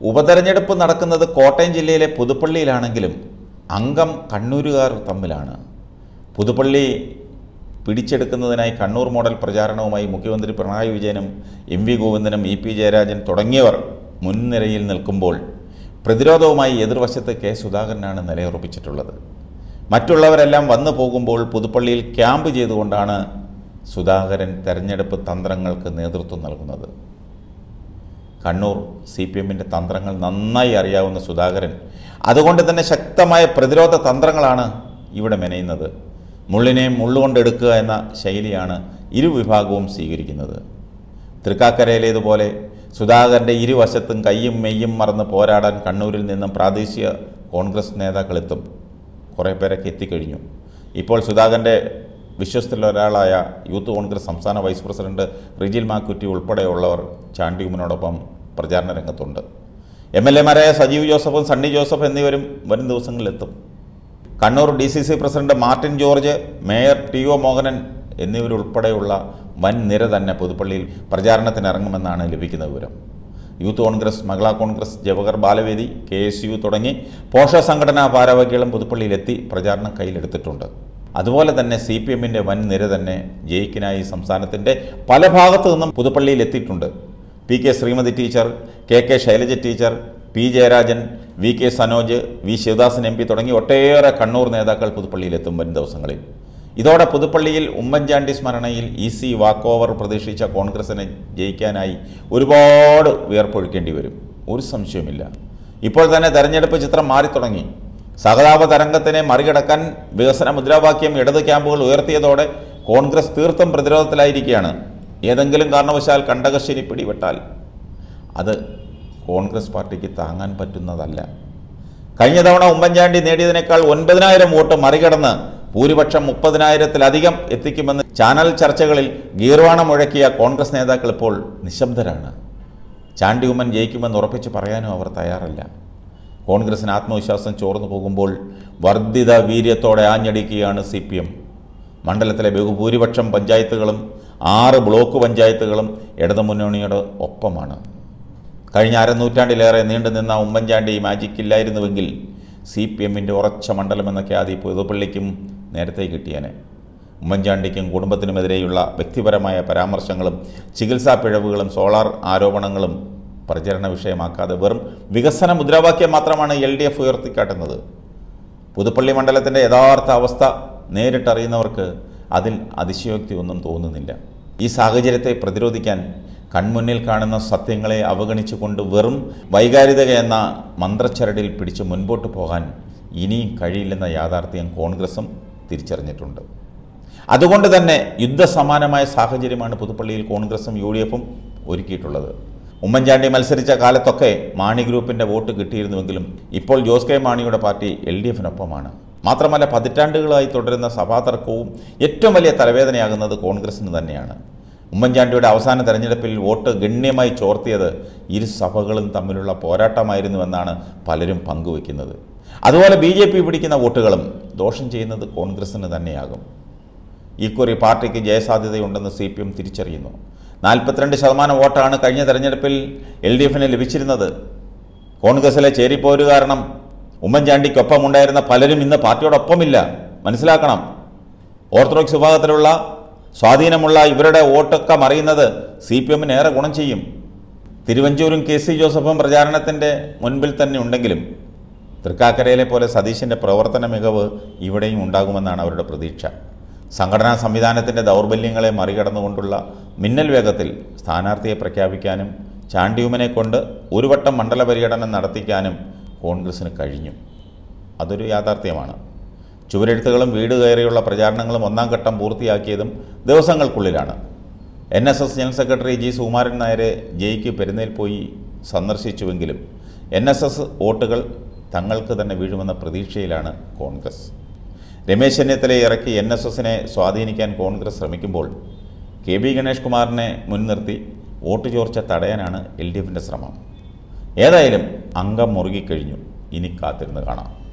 ഉപതെരഞ്ഞെടുപ്പ് നടക്കുന്നത് കോട്ടയം ജില്ലയിലെ പുതുപ്പള്ളിയിലാണെങ്കിലും അംഗം കണ്ണൂരുകാർ തമ്മിലാണ്. പുതുപ്പള്ളി പിടിച്ചെടുക്കുന്നതിനായി കണ്ണൂർ മോഡൽ പ്രചാരണവുമായി മുഖ്യമന്ത്രി പിണറായി വിജയനും എം വി ഗോവിന്ദനും ഇ പി ജയരാജൻ തുടങ്ങിയവർ മുൻനിരയിൽ നിൽക്കുമ്പോൾ പ്രതിരോധവുമായി എതിർവശത്ത് കെ സുധാകരനാണ് നിലയുറപ്പിച്ചിട്ടുള്ളത്. മറ്റുള്ളവരെല്ലാം വന്നു പോകുമ്പോൾ പുതുപ്പള്ളിയിൽ ക്യാമ്പ് ചെയ്തുകൊണ്ടാണ് സുധാകരൻ തെരഞ്ഞെടുപ്പ് തന്ത്രങ്ങൾക്ക് നേതൃത്വം നൽകുന്നത്. കണ്ണൂർ സി പി എമ്മിന്റെ തന്ത്രങ്ങൾ നന്നായി അറിയാവുന്ന സുധാകരൻ. അതുകൊണ്ട് തന്നെ ശക്തമായ പ്രതിരോധ തന്ത്രങ്ങളാണ് ഇവിടെ മെനയുന്നത്. മുള്ളിനെ മുള്ളുകൊണ്ടെടുക്കുക എന്ന ശൈലിയാണ് ഇരുവിഭാഗവും സ്വീകരിക്കുന്നത്. തൃക്കാക്കരയിലേതുപോലെ സുധാകരന്റെ ഇരുവശത്തും കയ്യും മെയ്യും മറന്ന് പോരാടാൻ കണ്ണൂരിൽ നിന്നും പ്രാദേശിക കോൺഗ്രസ് നേതാക്കളെത്തും. കുറേ പേരൊക്കെ എത്തിക്കഴിഞ്ഞു. ഇപ്പോൾ സുധാകരന്റെ വിശ്വസ്തരിൽ ഒരാളായ യൂത്ത് കോൺഗ്രസ് സംസ്ഥാന വൈസ് പ്രസിഡന്റ് റിജിൽ മാക്കുറ്റി ഉൾപ്പെടെയുള്ളവർ ചാണ്ടിയുമ്മനോടൊപ്പം പ്രചാരണ രംഗത്തുണ്ട്. എം എൽ എമാരായ സജീവ് ജോസഫും സണ്ണി ജോസഫ് എന്നിവരും വരും ദിവസങ്ങളിലെത്തും. Kannur D C C president Martin George mayor T O Mohanan എന്നിവരുൾപ്പെടെയുള്ള വൻ നിര തന്നെ പുതുപ്പള്ളിയിൽ പ്രചാരണത്തിനിറങ്ങുമെന്നാണ് ലഭിക്കുന്ന വിവരം. Youth Congress Mahila Congress Jawahar Balavedi K S U തുടങ്ങി പോഷക സംഘടനാ ഭാരവാഹികളും പുതുപ്പള്ളിയിലെത്തി പ്രചാരണം കയ്യിലെടുത്തിട്ടുണ്ട്. അതുപോലെ തന്നെ സി പി എമ്മിന്റെ വൻ നിര തന്നെ ജയിക്കിനായി സംസ്ഥാനത്തിന്റെ പല ഭാഗത്തു നിന്നും പുതുപ്പള്ളിയിൽ എത്തിയിട്ടുണ്ട്. P K Sreemathi teacher K K Shailaja teacher P Jayarajan V K Sanoj V Sivadasan M P തുടങ്ങി ഒട്ടേറെ കണ്ണൂർ നേതാക്കൾ പുതുപ്പള്ളിയിൽ എത്തും വരും ദിവസങ്ങളിൽ. ഇതോടെ പുതുപ്പള്ളിയിൽ ഉമ്മൻചാണ്ടി സ്മരണയിൽ ഇ സി വാക്ക് ഓവർ പ്രതീക്ഷിച്ച കോൺഗ്രസിനെ ജയിക്കാനായി ഒരുപാട് വിയർപ്പൊഴുക്കേണ്ടി വരും. ഒരു സംശയവുമില്ല. ഇപ്പോൾ തന്നെ തെരഞ്ഞെടുപ്പ് ചിത്രം മാറിത്തുടങ്ങി സഹതാപ തരംഗത്തിനെ മറികടക്കാൻ വികസന മുദ്രാവാക്യം ഇടത് ക്യാമ്പുകൾ ഉയർത്തിയതോടെ കോൺഗ്രസ് തീർത്തും പ്രതിരോധത്തിലായിരിക്കുകയാണ്. ഏതെങ്കിലും കാരണവശാൽ കണ്ടകശ്ശേരി പിടിപെട്ടാൽ അത് കോൺഗ്രസ് പാർട്ടിക്ക് താങ്ങാൻ പറ്റുന്നതല്ല. കഴിഞ്ഞ തവണ ഉമ്മൻചാണ്ടി നേടിയതിനേക്കാൾ ഒൻപതിനായിരം വോട്ട് മറികടന്ന് ഭൂരിപക്ഷം മുപ്പതിനായിരത്തിലധികം എത്തിക്കുമെന്ന് ചാനൽ ചർച്ചകളിൽ ഗീർവാണം മുഴക്കിയ കോൺഗ്രസ് നേതാക്കൾ ഇപ്പോൾ നിശബ്ദരാണ്. ചാണ്ടി ഉമ്മൻ ജയിക്കുമെന്ന് ഉറപ്പിച്ച് പറയാനും അവർ തയ്യാറല്ല. കോൺഗ്രസിന് ആത്മവിശ്വാസം ചോർന്നു പോകുമ്പോൾ വർദ്ധിത വീര്യത്തോടെ ആഞ്ഞടിക്കുകയാണ് സി പി എം. മണ്ഡലത്തിലെ ബഹുഭൂരിപക്ഷം പഞ്ചായത്തുകളും ആറ് ബ്ലോക്ക് പഞ്ചായത്തുകളും ഇടതുമുന്നണിയുടെ ഒപ്പമാണ്. കഴിഞ്ഞ അരനൂറ്റാണ്ടിലേറെ നീണ്ടു നിന്ന ഉമ്മൻചാണ്ടി മാജിക് ഇല്ലായിരുന്നുവെങ്കിൽ സി പി എമ്മിന്റെ ഉറച്ച മണ്ഡലമെന്ന ഖ്യാതി പുതുപ്പള്ളിക്കും നേരത്തെ കിട്ടിയേനെ. ഉമ്മൻചാണ്ടിക്കും കുടുംബത്തിനുമെതിരെയുള്ള വ്യക്തിപരമായ പരാമർശങ്ങളും ചികിത്സാ പിഴവുകളും സോളാർ ആരോപണങ്ങളും പ്രചരണ വിഷയമാക്കാതെ വെറും വികസന മുദ്രാവാക്യം മാത്രമാണ് എൽ ഡി എഫ് ഉയർത്തിക്കാട്ടുന്നത്. പുതുപ്പള്ളി മണ്ഡലത്തിന്റെ യഥാർത്ഥ അവസ്ഥ നേരിട്ടറിയുന്നവർക്ക് അതിൽ അതിശയോക്തി ഒന്നും തോന്നുന്നില്ല. ഈ സാഹചര്യത്തെ പ്രതിരോധിക്കാൻ കൺമുന്നിൽ കാണുന്ന സത്യങ്ങളെ അവഗണിച്ചുകൊണ്ട് വെറും വൈകാരികത എന്ന മന്ത്രച്ചരടിൽ പിടിച്ച് മുൻപോട്ട് പോകാൻ ഇനിയും കഴിയില്ലെന്ന യാഥാർത്ഥ്യം കോൺഗ്രസും തിരിച്ചറിഞ്ഞിട്ടുണ്ട്. അതുകൊണ്ട് തന്നെ യുദ്ധസമാനമായ സാഹചര്യമാണ് പുതുപ്പള്ളിയിൽ കോൺഗ്രസും യു ഡി എഫും ഒരുക്കിയിട്ടുള്ളത്. ഉമ്മൻചാണ്ടി മത്സരിച്ച കാലത്തൊക്കെ മാണി ഗ്രൂപ്പിന്റെ വോട്ട് കിട്ടിയിരുന്നുവെങ്കിലും ഇപ്പോൾ ജോസ് കെ മാണിയുടെ പാർട്ടി എൽ ഡി എഫിനൊപ്പമാണ്. മാത്രമല്ല പതിറ്റാണ്ടുകളായി തുടരുന്ന സഭാതർക്കവും ഏറ്റവും വലിയ തലവേദനയാകുന്നത് കോൺഗ്രസിന് തന്നെയാണ്. ഉമ്മൻചാണ്ടിയുടെ അവസാന തെരഞ്ഞെടുപ്പിൽ വോട്ട് ഗണ്യമായി ചോർത്തിയത് ഇരു സഭകളും തമ്മിലുള്ള പോരാട്ടമായിരുന്നുവെന്നാണ് പലരും പങ്കുവെക്കുന്നത്. അതുപോലെ ബി ജെ പി പിടിക്കുന്ന വോട്ടുകളും ദോഷം ചെയ്യുന്നത് കോൺഗ്രസിന് തന്നെയാകും. ഇക്കുറി പാർട്ടിക്ക് ജയസാധ്യതയുണ്ടെന്ന് സി പി എം തിരിച്ചറിയുന്നു. നാൽപ്പത്തിരണ്ട് ശതമാനം വോട്ടാണ് കഴിഞ്ഞ തെരഞ്ഞെടുപ്പിൽ എൽ ഡി എഫിന് ലഭിച്ചിരുന്നത്. കോൺഗ്രസിലെ ചേരിപ്പോര് കാരണം ഉമ്മൻചാണ്ടിക്കൊപ്പം ഉണ്ടായിരുന്ന പലരും ഇന്ന് പാർട്ടിയോടൊപ്പമില്ല. മനസ്സിലാക്കണം. ഓർത്തഡോക്സ് വിഭാഗത്തിലുള്ള സ്വാധീനമുള്ള ഇവരുടെ വോട്ടൊക്കെ മറിയുന്നത് സി പി എമ്മിന് ഏറെ ഗുണം ചെയ്യും. തിരുവഞ്ചൂരും കെ സി ജോസഫും പ്രചാരണത്തിന്റെ മുൻപിൽ തന്നെ ഉണ്ടെങ്കിലും തൃക്കാക്കരയിലെ പോലെ സതീശിന്റെ പ്രവർത്തന മികവ് ഇവിടെയും ഉണ്ടാകുമെന്നാണ് അവരുടെ പ്രതീക്ഷ. സംഘടനാ സംവിധാനത്തിന്റെ ദൗർബല്യങ്ങളെ മറികടന്നുകൊണ്ടുള്ള മിന്നൽ വേഗത്തിൽ സ്ഥാനാർത്ഥിയെ പ്രഖ്യാപിക്കാനും ചാണ്ടിയുമനെ കൊണ്ട് ഒരു വട്ടം മണ്ഡല പര്യടനം നടത്തിക്കാനും കോൺഗ്രസിന് കഴിഞ്ഞു. അതൊരു യാഥാർത്ഥ്യമാണ്. ചുവരെഴുത്തുകളും വീട് കയറിയുള്ള പ്രചാരണങ്ങളും ഒന്നാം ഘട്ടം പൂർത്തിയാക്കിയതും ദിവസങ്ങൾക്കുള്ളിലാണ്. N S S general secretary G Sukumaran നായരെ ജയിക്ക് പെരുന്നേൽ പോയി സന്ദർശിച്ചുവെങ്കിലും എൻ എസ് എസ് വോട്ടുകൾ തങ്ങൾക്ക് തന്നെ വീഴുമെന്ന പ്രതീക്ഷയിലാണ് കോൺഗ്രസ്. രമേശ് ചെന്നിത്തലയെ ഇറക്കി എൻ എസ് എസിനെ സ്വാധീനിക്കാൻ കോൺഗ്രസ് ശ്രമിക്കുമ്പോൾ കെ ബി ഗണേഷ് കുമാറിനെ മുൻനിർത്തി വോട്ട് ചോർച്ച തടയാനാണ് എൽ ഡി എഫിന്റെ ശ്രമം. ഏതായാലും അംഗം മുറുകിക്കഴിഞ്ഞു. ഇനി കാത്തിരുന്ന് കാണാം.